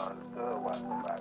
understood what's the matter.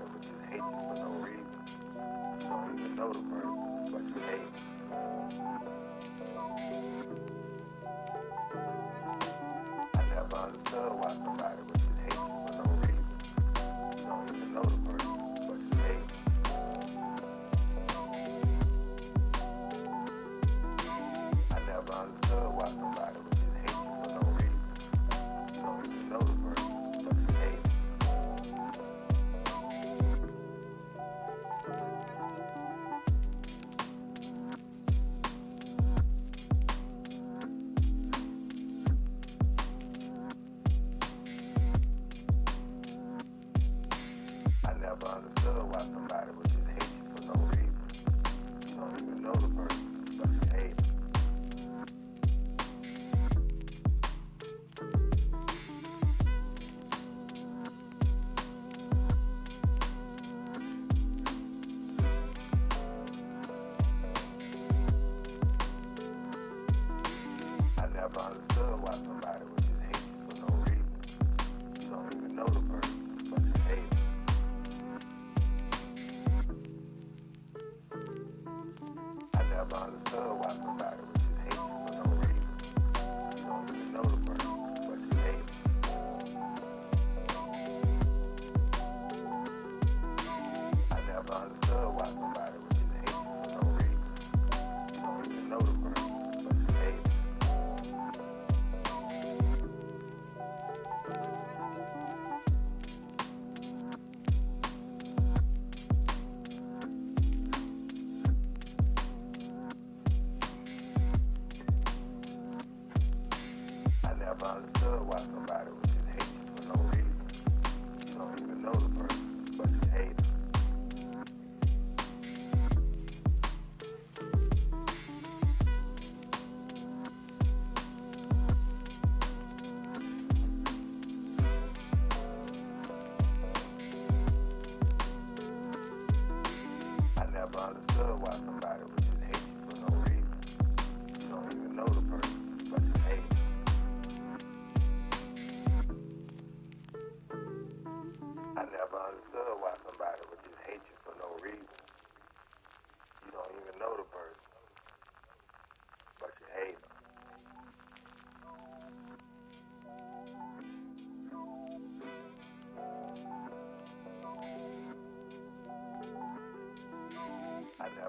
never understood why somebody would just hate you for no reason. You don't even know the person, but just hate them. I never understood why somebody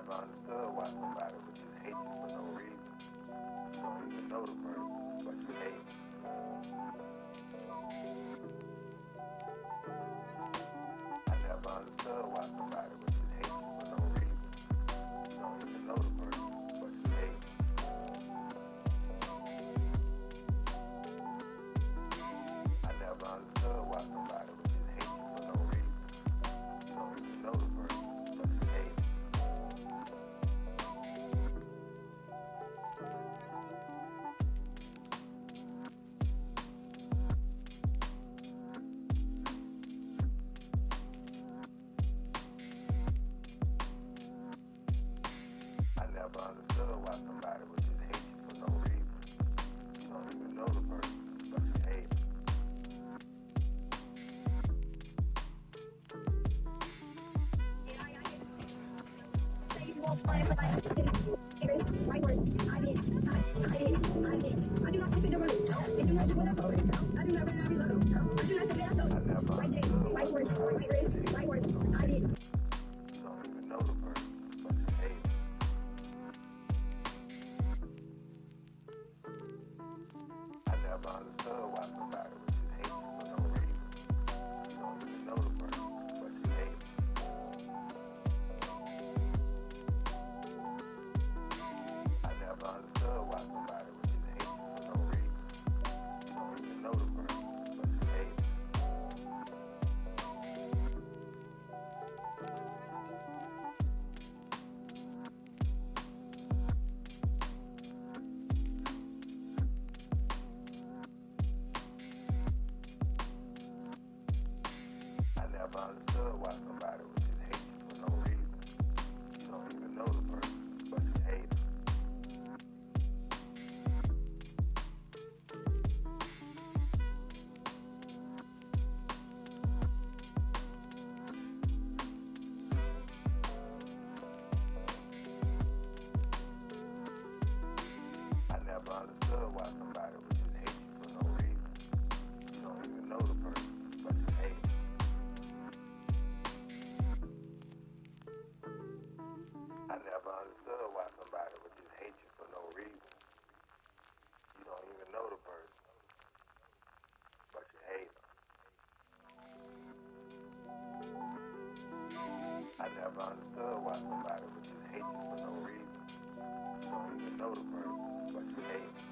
never understood why somebody would just hate you for no reason. You don't even know the person. I do not sleep in the room. I do not do it alone. I do not run out alone. I never understood why somebody would just hate you for no reason. You don't even know the person, but you hate them. I never understood why somebody would just hate you for no reason. You don't even know the person, but you hate them.